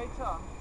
Great job.